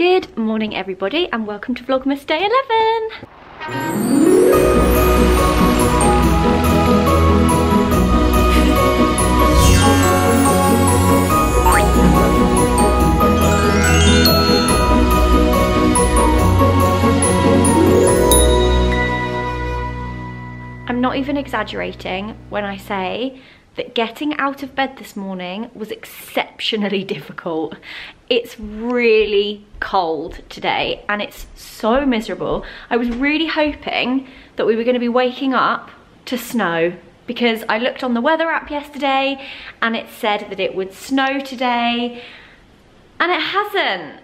Good morning everybody and welcome to Vlogmas Day 11. I'm not even exaggerating when I say that getting out of bed this morning was exceptionally difficult. It's really cold today and it's so miserable. I was really hoping that we were going to be waking up to snow because I looked on the weather app yesterday and it said that it would snow today and it hasn't.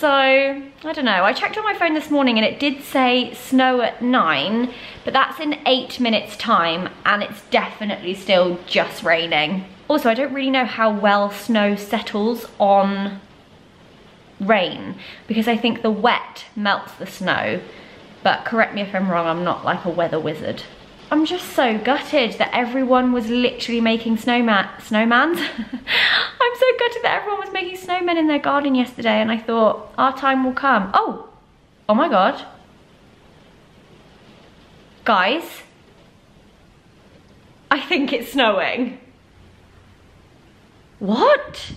So, I don't know. I checked on my phone this morning and it did say snow at nine, but that's in eight minutes time and it's definitely still just raining. Also, I don't really know how well snow settles on rain because I think the wet melts the snow. But correct me if I'm wrong, I'm not like a weather wizard. I'm just so gutted that everyone was literally making snowman snowmans. I'm so gutted that everyone was making snowmen in their garden yesterday and I thought our time will come. Oh, oh my God. Guys, I think it's snowing. What?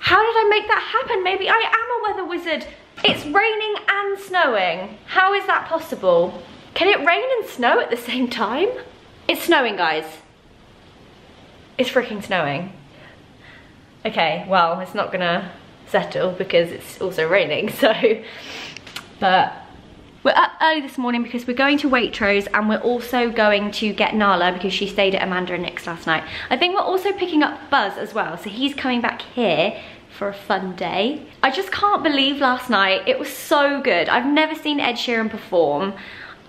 How did I make that happen? Maybe I am a weather wizard. It's raining and snowing. How is that possible? Can it rain and snow at the same time? It's snowing, guys. It's freaking snowing. Okay, well, it's not gonna settle because it's also raining, so. But we're up early this morning because we're going to Waitrose and we're also going to get Nala because she stayed at Amanda and Nick's last night. I think we're also picking up Buzz as well, so he's coming back here for a fun day. I just can't believe last night, it was so good. I've never seen Ed Sheeran perform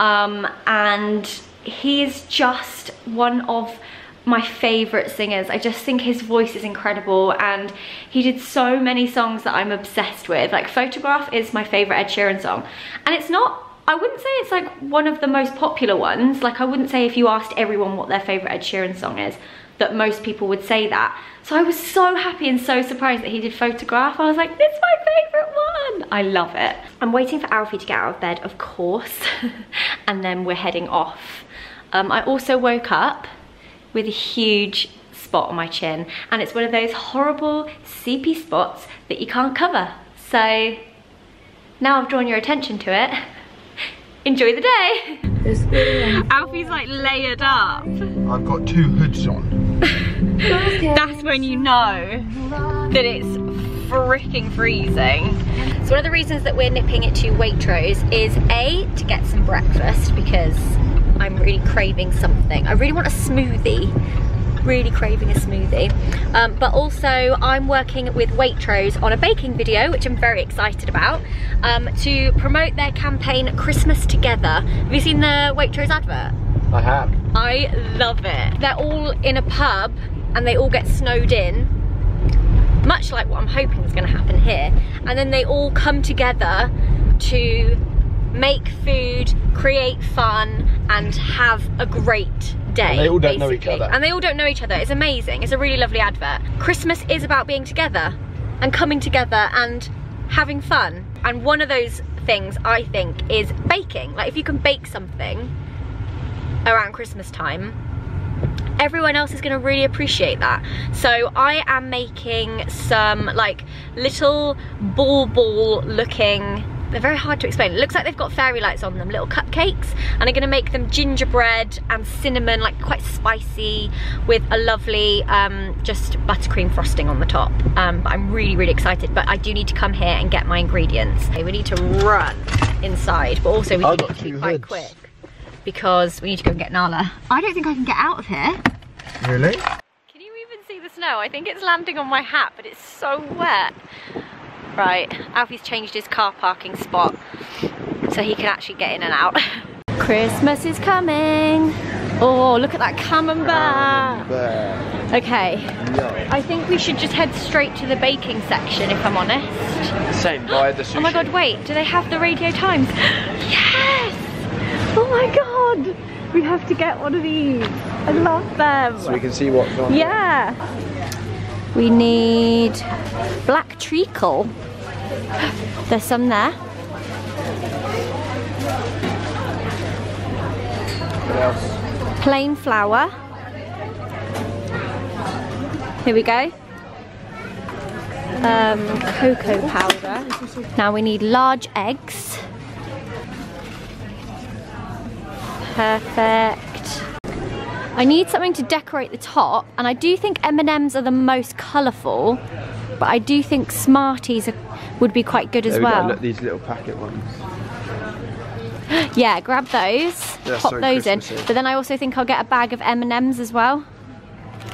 um, and he is just one of my favorite singers. I just think his voice is incredible and he did so many songs that I'm obsessed with. Like Photograph is my favorite Ed Sheeran song. And it's not, I wouldn't say it's like one of the most popular ones. Like I wouldn't say if you asked everyone what their favorite Ed Sheeran song is, that most people would say that. So I was so happy and so surprised that he did Photograph. I was like, it's my favorite one. I love it. I'm waiting for Alfie to get out of bed, of course. and then we're heading off. Um, I also woke up with a huge spot on my chin and it's one of those horrible seepy spots that you can't cover. So now I've drawn your attention to it. Enjoy the day. Alfie's like layered up. I've got two hoods on. That's when you know that it's freaking freezing. So one of the reasons that we're nipping it to Waitrose is A, to get some breakfast because I'm really craving something. I really want a smoothie really craving a smoothie. Um, but also I'm working with Waitrose on a baking video, which I'm very excited about, um, to promote their campaign Christmas Together. Have you seen the Waitrose advert? I have. I love it. They're all in a pub and they all get snowed in, much like what I'm hoping is gonna happen here. And then they all come together to make food, create fun, and have a great day. And they all don't know each other. And they all don't know each other. It's amazing. It's a really lovely advert. Christmas is about being together and coming together and having fun. And one of those things I think is baking. Like if you can bake something around Christmas time, everyone else is going to really appreciate that. So I am making some like little ball ball looking they're very hard to explain. It looks like they've got fairy lights on them, little cupcakes, and I'm gonna make them gingerbread and cinnamon, like quite spicy, with a lovely um, just buttercream frosting on the top. Um, but I'm really, really excited, but I do need to come here and get my ingredients. Okay, we need to run inside, but also we need to be quite hoods. quick because we need to go and get Nala. I don't think I can get out of here. Really? Can you even see the snow? I think it's landing on my hat, but it's so wet. Right, Alfie's changed his car parking spot so he can actually get in and out. Christmas is coming. Oh, look at that camembert. Okay, Yeah. I think we should just head straight to the baking section if I'm honest. Same by the sushi. Oh my god, wait, do they have the radio times? Yes! Oh my god! We have to get one of these. I love them. So we can see what's on. Yeah. We need black treacle. There's some there. What else? Plain flour. Here we go. Um, cocoa powder. Now we need large eggs. Perfect. I need something to decorate the top, and I do think M&Ms are the most colourful, but I do think Smarties are, would be quite good as we well. go, look, these little packet ones. Yeah, grab those, They're pop so those in. But then I also think I'll get a bag of M&Ms as well.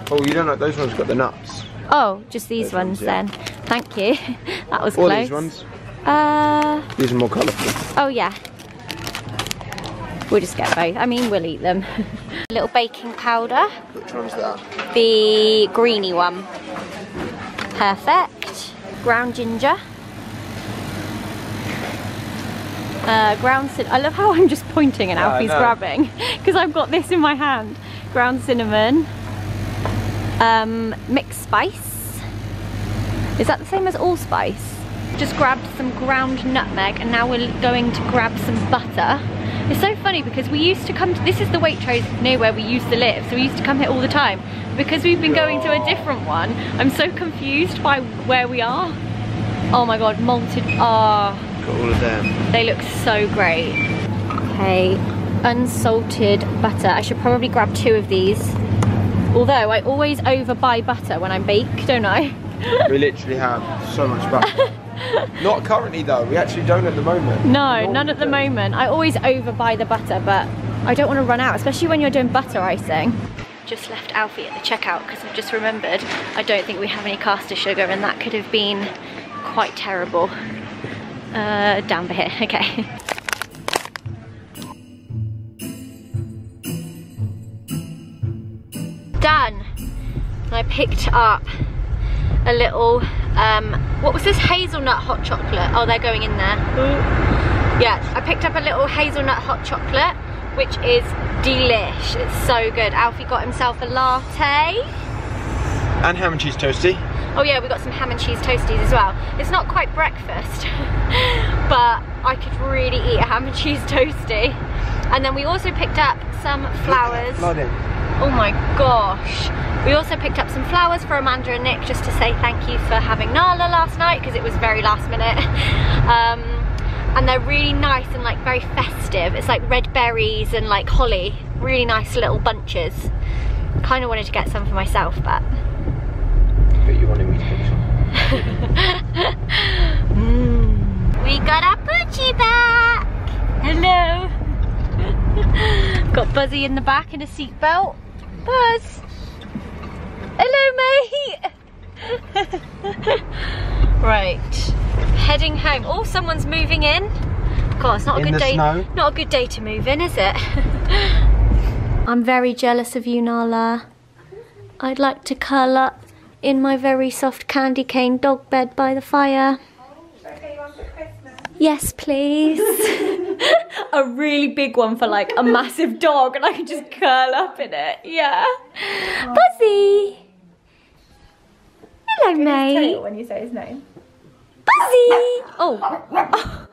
Oh, you don't like those ones got the nuts. Oh, just these Those ones ones, yeah. then. Thank you. that was Or close. these ones. Uh, These are more colourful. oh yeah. We'll just get both. I mean, we'll eat them. a little baking powder. Which one's that? The greeny one. Perfect. Ground ginger. Uh, ground cin- I love how I'm just pointing and Yeah, Alfie's grabbing because I've got this in my hand. Ground cinnamon. Um, mixed spice. Is that the same as allspice? Just grabbed some ground nutmeg and now we're going to grab some butter. It's so funny because we used to come to, this is the Waitrose near where we used to live, so we used to come here all the time. Because we've been going to a different one, I'm so confused by where we are. Oh my god, malted, ah, Got all of them. they look so great. Okay, unsalted butter. I should probably grab two of these. Although I always overbuy butter when I bake, don't I? We literally have so much butter. Not currently though, we actually don't at the moment. No, We none at the normally moment. I always overbuy the butter, but I don't want to run out, especially when you're doing butter icing. Just left Alfie at the checkout because I've just remembered I don't think we have any caster sugar and that could have been quite terrible. Uh, down by here, okay. Done. I picked up a little, um, what was this? Hazelnut hot chocolate. Oh, they're going in there. Yeah, I picked up a little hazelnut hot chocolate, which is delish. It's so good. Alfie got himself a latte. And ham and cheese toasty. Oh yeah, we got some ham and cheese toasties as well. It's not quite breakfast, but I could really eat a ham and cheese toasty. And then we also picked up some flowers. Flooding. Oh my gosh. We also picked up some flowers for Amanda and Nick just to say thank you for having Nala last night because it was very last minute. Um, and they're really nice and like very festive. It's like red berries and like holly. Really nice little bunches. Kind of wanted to get some for myself, but But you wanted me to pick some. we got our Poochie back. Hello. got Buzzy in the back in a seatbelt. Buzz. Hello, mate. right, heading home. Oh, someone's moving in. God, it's not a In good day. snow? Not a good day to move in, is it? I'm very jealous of you, Nala. I'd like to curl up in my very soft candy cane dog bed by the fire. Yes, please. a really big one for like a massive dog and I can just curl up in it. Yeah. Buzzy. Hello, mate. when you say his name. Buzzy. Oh. oh.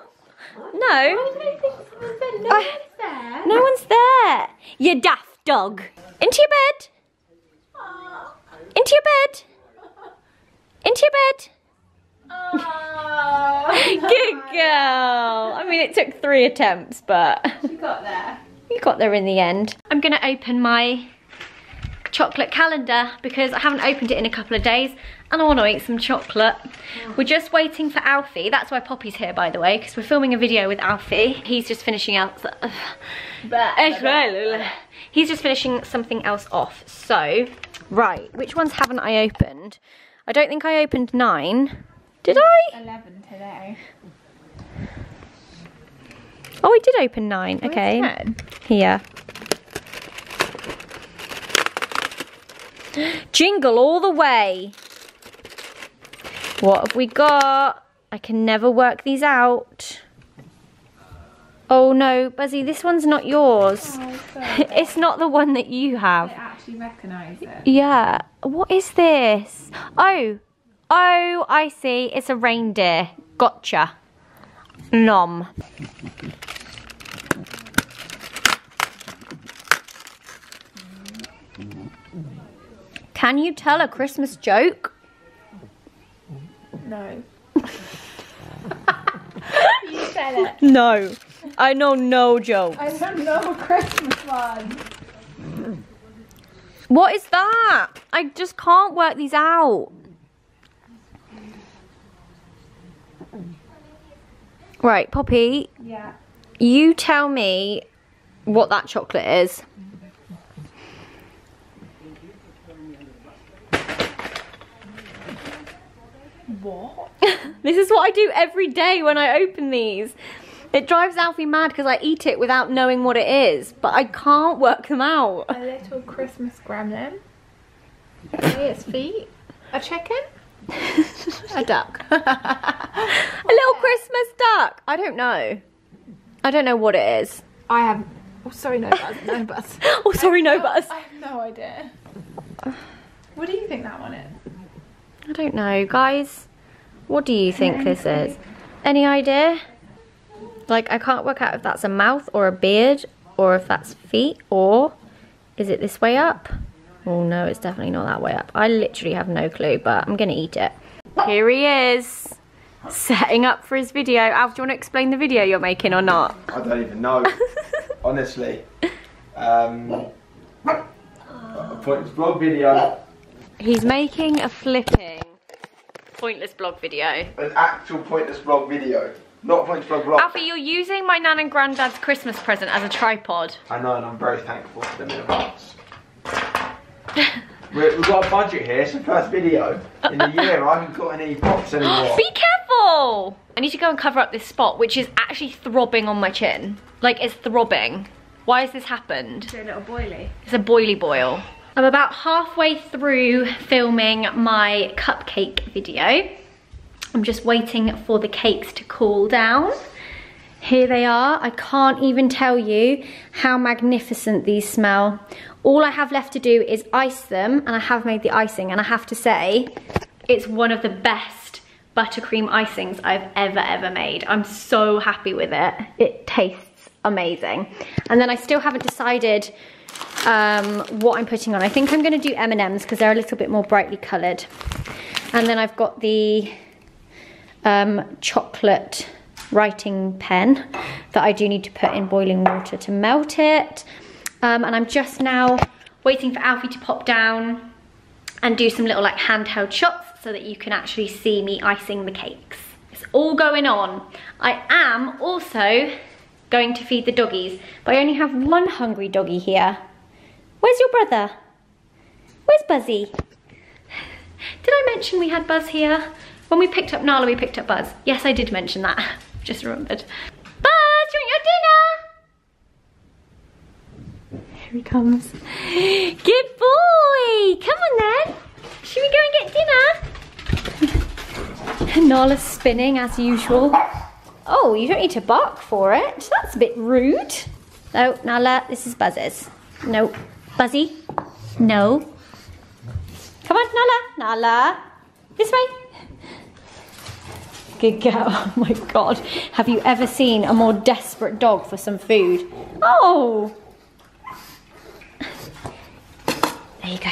No. I- no one's there. You daft dog. Into your bed. Into your bed. Into your bed. Ah. Good girl. I mean, it took three attempts, but You got there. you got there in the end. I'm gonna open my chocolate calendar because I haven't opened it in a couple of days and I want to eat some chocolate. Oh. We're just waiting for Alfie. That's why Poppy's here, by the way, because we're filming a video with Alfie. He's just finishing out. He's just finishing something else off. So, right, which ones haven't I opened? I don't think I opened nine. Did I? 11 today. Oh, I did open nine. Okay. 10. Here. Jingle all the way. What have we got? I can never work these out. Oh no, Buzzy, this one's not yours. Oh, It's not the one that you I have. actually recognise it. Yeah. What is this? Oh. Oh, I see. It's a reindeer. Gotcha. Nom. Can you tell a Christmas joke? No. you said it. No. I know no jokes. I don't know a Christmas one. What is that? I just can't work these out. Right, Poppy, Yeah. you tell me what that chocolate is. What? This is what I do every day when I open these. It drives Alfie mad because I eat it without knowing what it is, but I can't work them out. A little Christmas gremlin. Its feet. A chicken. A duck. A little Christmas duck. I don't know. I don't know what it is. I have. Oh, sorry, no buzz. No buzz. Oh, sorry, no buzz. I have no idea. What do you think that one is? I don't know, guys. What do you think this is? Any idea? Like, I can't work out if that's a mouth or a beard or if that's feet or is it this way up? Oh no, it's definitely not that way up. I literally have no clue, but I'm gonna eat it. Here he is, setting up for his video. Alf, do you want to explain the video you're making or not? I don't even know. Honestly. Um, a pointless vlog video. He's making a flipping pointless blog video. An actual pointless blog video. Not pointless blog vlog. Alfie, you're using my nan and granddad's Christmas present as a tripod. I know, and I'm very thankful for them in advance. We we've got a budget here, it's the first video in a year. I haven't got any props anymore. Be careful! I need to go and cover up this spot, which is actually throbbing on my chin. Like, it's throbbing. Why has this happened? It's a little boily. It's a boily boil. I'm about halfway through filming my cupcake video. I'm just waiting for the cakes to cool down. Here they are. I can't even tell you how magnificent these smell. All I have left to do is ice them, and I have made the icing, and I have to say, it's one of the best buttercream icings I've ever, ever made. I'm so happy with it. It tastes amazing. And then I still haven't decided um, what I'm putting on. I think I'm gonna do M&Ms because they're a little bit more brightly colored. And then I've got the um, chocolate writing pen that I do need to put in boiling water to melt it. Um, and I'm just now waiting for Alfie to pop down and do some little like handheld shots so that you can actually see me icing the cakes. It's all going on. I am also going to feed the doggies, but I only have one hungry doggy here. Where's your brother? Where's Buzzy? Did I mention we had Buzz here? When we picked up Nala, we picked up Buzz. Yes, I did mention that. Just remembered. You want your dinner? Here he comes. Good boy. Come on then. Should we go and get dinner? Nala's spinning as usual. Oh, you don't need to bark for it. That's a bit rude. No, Nala, this is Buzz's. No. Buzzy? No. Come on, Nala. Nala. This way. Good girl. Oh my god. Have you ever seen a more desperate dog for some food? Oh. There you go.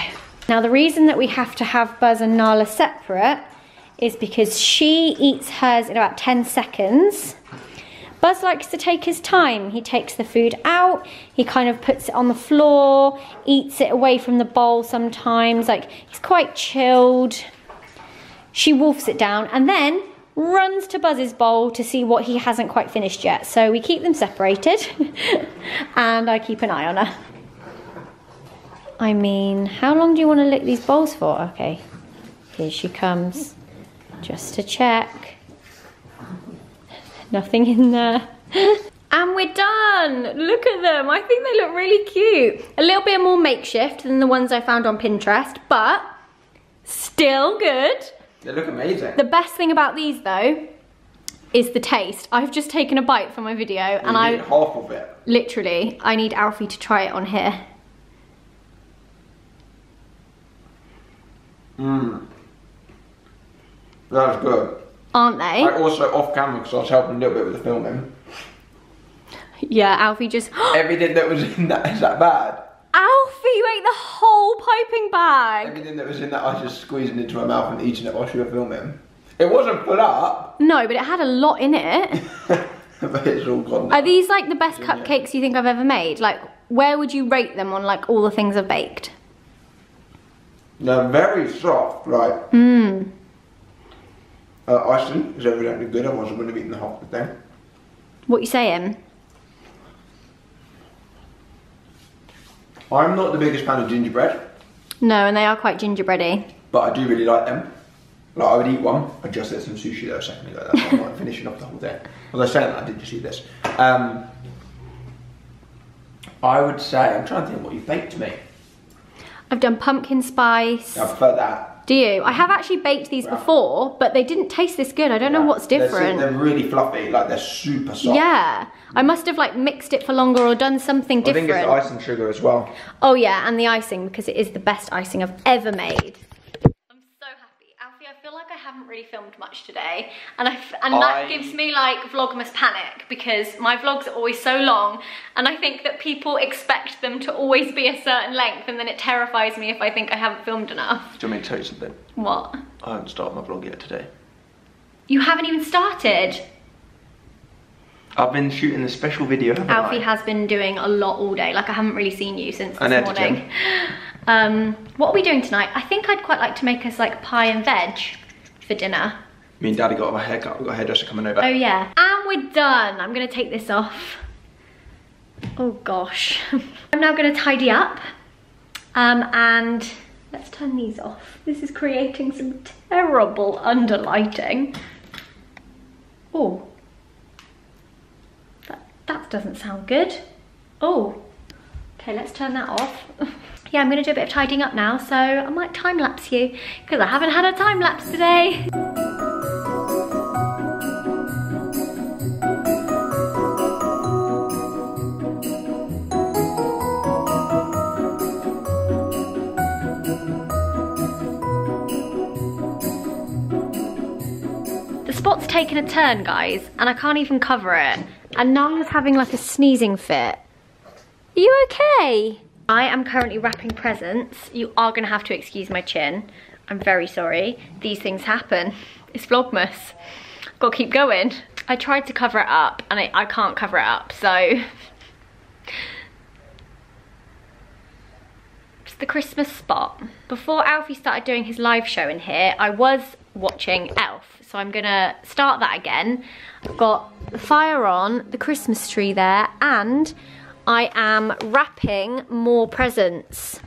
Now the reason that we have to have Buzz and Nala separate is because she eats hers in about 10 seconds. Buzz likes to take his time. He takes the food out, he kind of puts it on the floor, eats it away from the bowl sometimes. Like, he's quite chilled. She wolfs it down and then runs to Buzz's bowl to see what he hasn't quite finished yet. So we keep them separated and I keep an eye on her. I mean, how long do you want to lick these bowls for? Okay, here she comes just to check. Nothing in there. And we're done. Look at them. I think they look really cute. A little bit more makeshift than the ones I found on Pinterest, but still good. They look amazing. The best thing about these though is the taste. I've just taken a bite for my video and I half of it. literally, I need Alfie to try it on here. Mmm. That's good. Aren't they? I also off camera because I was helping a little bit with the filming. Yeah, Alfie just. Everything that was in that is that bad. Alfie, you ate the whole piping bag. Everything that was in that I was just squeezing into my mouth and eating it while you were filming. It wasn't full up, No, but it had a lot in it. but it's all gone. now. Are these like the best cupcakes you think I've ever made? Like, where would you rate them on like all the things I've baked? They're very soft, right? Mmm. Uh, icing is evidently good, otherwise I wouldn't have eaten the whole thing. What you saying? I'm not the biggest fan of gingerbread, No, and they are quite gingerbready. but I do really like them. Like I would eat one. I just ate some sushi though a second ago. That's why I'm not finishing off the whole thing. As I was saying that, I did just eat this. Um, I would say I'm trying to think what you baked me. I've done pumpkin spice. I prefer that. Do you? I have actually baked these before, but they didn't taste this good. I don't know what's They're- different. They're, really fluffy, like they're super soft. Yeah, I must have like mixed it for longer or done something different. I think it's the icing sugar as well. Oh yeah, and the icing because it is the best icing I've ever made. I'm so happy, Alfie. I feel like I haven't really filmed much today, and I f- and I- that gives me like vlogmas panic because my vlogs are always so long, and I think that people expect them to always be a certain length, and then it terrifies me if I think I haven't filmed enough. Do you want me to tell you something? What? I haven't started my vlog yet today. You haven't even started. I've been shooting a special video. haven't Alfie I? has been doing a lot all day. Like I haven't really seen you since this And morning. Um, what are we doing tonight? I think I'd quite like to make us like pie and veg for dinner. Me and Daddy got a haircut. We've got a hairdresser coming over. Oh yeah. And we're done. I'm gonna take this off. Oh gosh. I'm now gonna tidy up. Um, and let's turn these off. This is creating some terrible underlighting. Oh. That, that doesn't sound good. Oh. Okay, let's turn that off. yeah, I'm gonna do a bit of tidying up now, so I might time lapse you because I haven't had a time lapse today. The spot's taken a turn, guys, and I can't even cover it. And Nala's having like a sneezing fit. Are you okay? I am currently wrapping presents. You are gonna have to excuse my chin. I'm very sorry. These things happen. It's Vlogmas. Gotta keep going. I tried to cover it up and I, I can't cover it up, so. It's the Christmas spot. Before Alfie started doing his live show in here, I was watching Elf. So I'm gonna start that again. I've got the fire on, the Christmas tree there, and I am wrapping more presents.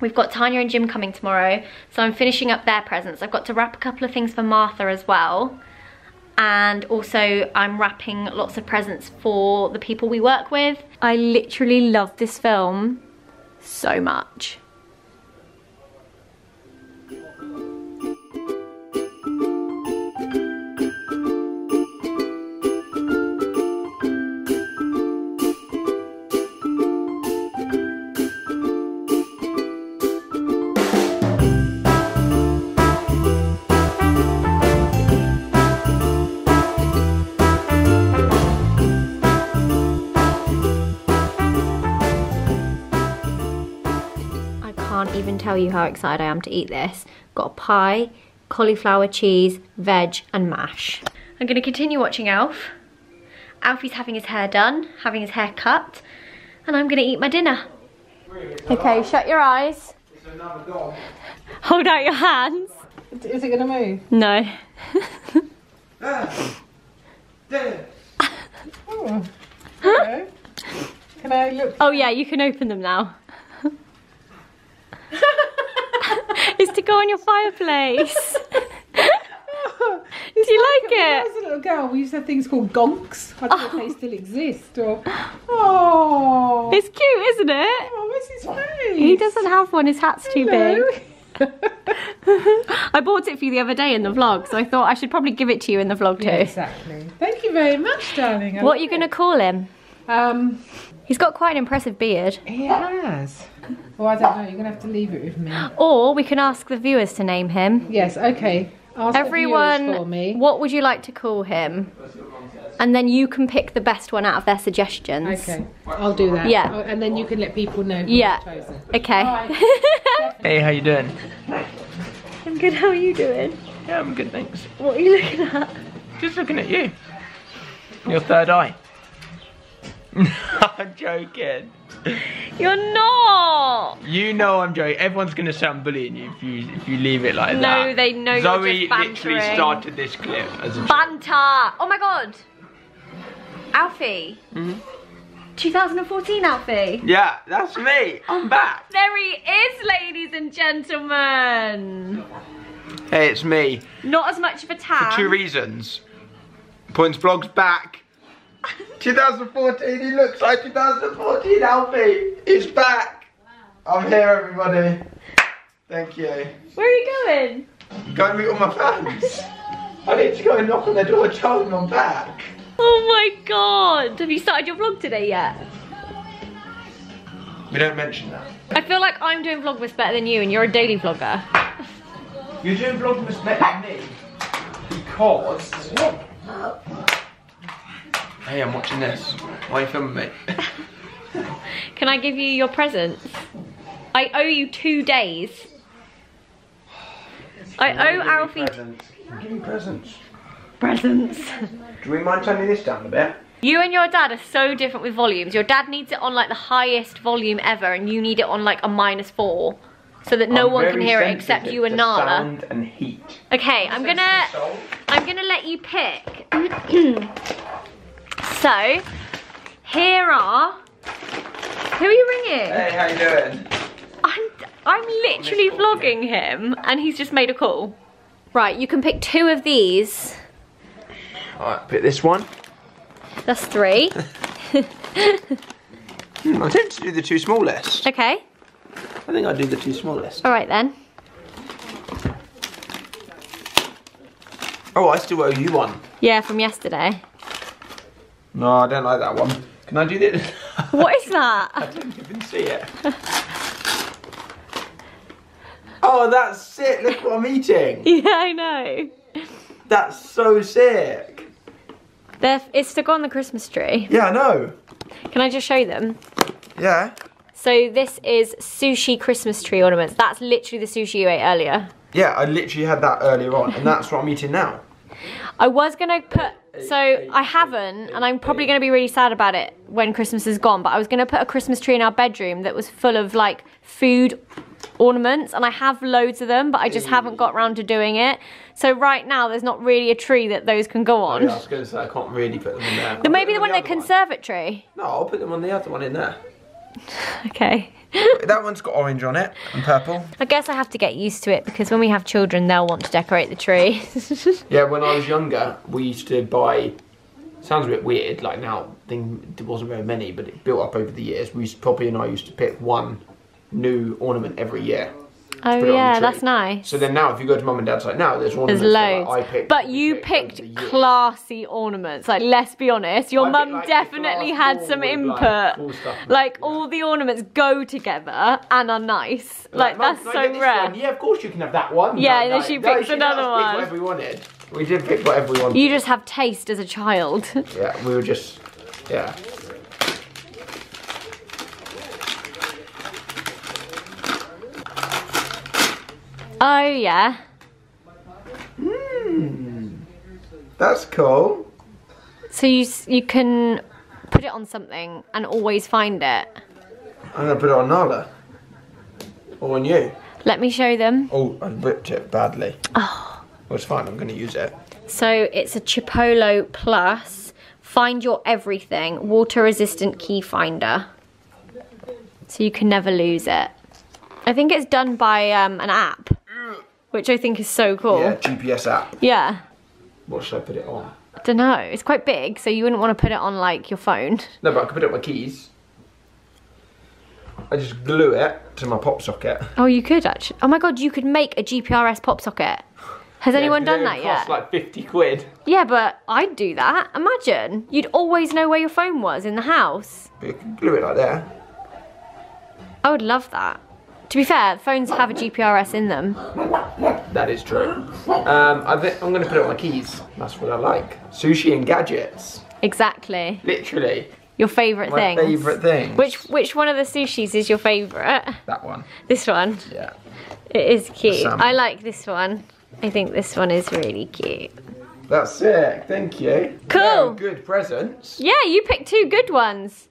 We've got Tanya and Jim coming tomorrow, so I'm finishing up their presents. I've got to wrap a couple of things for Martha as well. And also I'm wrapping lots of presents for the people we work with. I literally love this film so much. Tell you how excited I am to eat this. Got a pie, cauliflower cheese, veg and mash. I'm gonna continue watching Alf. Alfie's having his hair done, having his hair cut, and I'm gonna eat my dinner. Okay, shut your eyes. It's another dog. Hold out your hands. Is it going to move? No. Oh. Okay. Can I look? Oh yeah, you can open them now. it's to go on your fireplace. Do you like When I it? was a little girl, we used to have things called gonks. I don't know if they still exist or. Oh. It's cute, isn't it? Oh, what's his face? He doesn't have one, his hat's too Hello. big. I bought it for you the other day in the vlog, so I thought I should probably give it to you in the vlog too. Exactly. Thank you very much, darling. I What are you going to call him? Um, He's got quite an impressive beard. he has. Well, I don't know. You're gonna have to leave it with me. Or we can ask the viewers to name him. Yes. Okay. Ask the viewers Everyone, for me. what would you like to call him? And then you can pick the best one out of their suggestions. Okay, I'll do that. Yeah. Oh, and then you can let people know who Yeah. you've. Okay. Hey, how you doing? I'm good. How are you doing? Yeah, I'm good, thanks. What are you looking at? Just looking at you. Your third eye. I'm joking. You're not. You know I'm joking. Everyone's gonna say I'm bullying you if you if you leave it like No, that. No, they know you're Zoe just literally started this clip as a joke. Banter. Oh my god. Alfie. Hmm? 2014 Alfie. Yeah, that's me. I'm back. There he is, ladies and gentlemen. Hey, it's me. Not as much of a tan. Two reasons. Points vlogs back. 2014. He looks like 2014 Alfie. He's back. I'm here, everybody. Thank you. Where are you going? Go and meet all my fans. I need to go and knock on their door, tell them I'm back. Oh my god. Have you started your vlog today yet? We don't mention that. I feel like I'm doing Vlogmas better than you and you're a daily vlogger. You're doing Vlogmas better than me because. Hey, I'm watching this. Why are you filming me? Can I give you your presents? I owe you two days. I owe Alfie Presents. Give me presents. presents. Do we mind turning this down a bit? You and your dad are so different with volumes. Your dad needs it on like the highest volume ever and you need it on like a minus four. So that no I'm one can hear it except you and to Nala. Sound and heat. Okay, I'm gonna I'm gonna let you pick. so here are who are you ringing? Hey, how you doing? I'm I'm literally vlogging him and he's just made a call. Right, you can pick two of these. Alright, pick this one. That's three. Hmm, I tend to do the two smallest. Okay. I think I do the two smallest. All right then. Oh, I still owe you one. Yeah, from yesterday. No, I don't like that one. Can I do this? What is that? I didn't even see it. oh, that's sick. Look what I'm eating. yeah, I know. That's so sick. They're, it's to go on the Christmas tree. Yeah, I know. Can I just show them? Yeah. So this is sushi Christmas tree ornaments. That's literally the sushi you ate earlier. Yeah, I literally had that earlier on, and that's what I'm eating now. I was gonna put, so I haven't, and I'm probably gonna be really sad about it when Christmas is gone, but I was gonna put a Christmas tree in our bedroom that was full of like food ornaments, and I have loads of them, but I just haven't got round to doing it. So right now, there's not really a tree that those can go oh, on. Yeah, I was going to say, I can't really put them in there. Maybe the one in the conservatory. No, I'll put them on the other one in there. Okay. That one's got orange on it and purple. I guess I have to get used to it because when we have children, they'll want to decorate the tree. Yeah, when I was younger, we used to buy. Sounds a bit weird, like now, thing there wasn't very many, but it built up over the years. We used, Poppy and I used to pick one new ornament every year. Oh put it on yeah, that's nice. So then now, if you go to mum and dad's like now, there's There's loads. like, I picked. but you picked picked classy ornaments. Like, let's be honest, your I mum like, definitely had some input. like, cool stuff. Like, Yeah. all the ornaments go together and are nice. Like, that's so rare. one? Yeah, of course you can have that one. Yeah, and then no, she no, let us another pick one. Whatever we wanted. We did pick whatever we wanted. You just have taste as a child. Yeah, we were just. Yeah. Oh, yeah. That's cool. So you, you can put it on something and always find it. I'm gonna put it on Nala. Or on you. Let me show them. Oh, I ripped it badly. Oh. Well, it's fine. I'm gonna use it. So it's a Chipolo Plus Find Your Everything Water Resistant Key Finder. So you can never lose it. I think it's done by um, an app, which I think is so cool. Yeah, GPS app. Yeah. What should I put it on? I don't know. It's quite big, so you wouldn't want to put it on like your phone. No, but I could put it on my keys. I just glue it to my pop socket. Oh, you could actually. Oh my god, you could make a GPRS pop socket. Has anyone done that yet? Cost like 50 quid. Yeah, but I'd do that. Imagine. You'd always know where your phone was in the house. But you can glue it like there. I would love that. To be fair, phones have a GPRS in them. That is true. Um, I I'm going to put it on my keys. That's what I like. Sushi and gadgets. Exactly. Literally. Your favourite thing. My thing. favourite thing. Which which one of the sushis is your favourite? That one. This one. Yeah. It is cute. I like this one. I think this one is really cute. That's sick. Thank you. Cool. Very good presents. Yeah, you picked two good ones.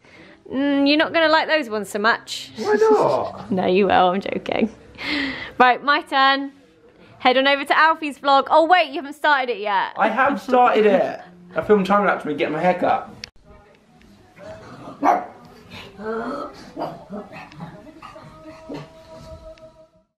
Mm, you're not going to like those ones so much. Why not? No, you will. I'm joking. Right, my turn. Head on over to Alfie's vlog. Oh, wait, you haven't started it yet. I have started it. I filmed time lapse me getting my hair cut.